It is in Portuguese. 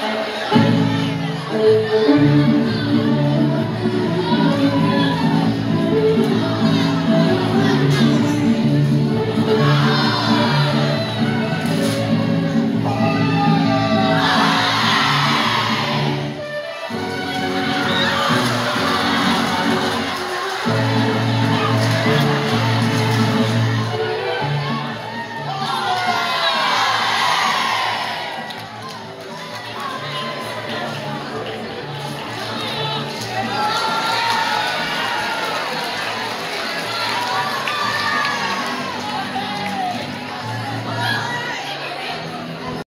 Música